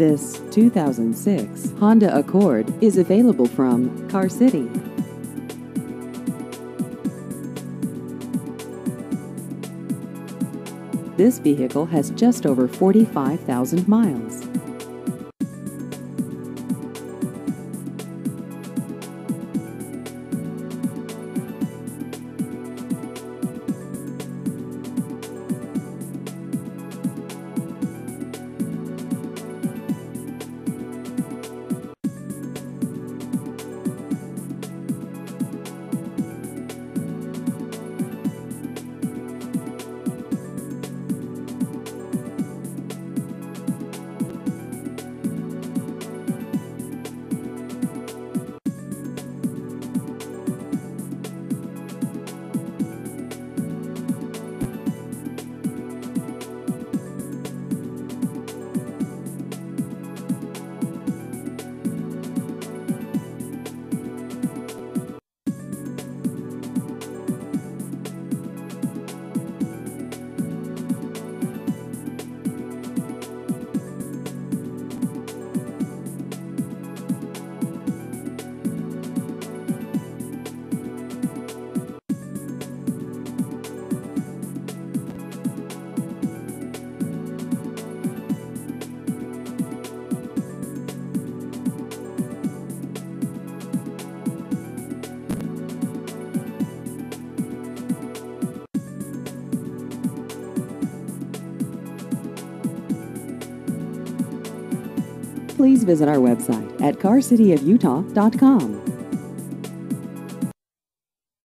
This 2006 Honda Accord is available from Car City. This vehicle has just over 45,000 miles. Please visit our website at carcityofutah.com.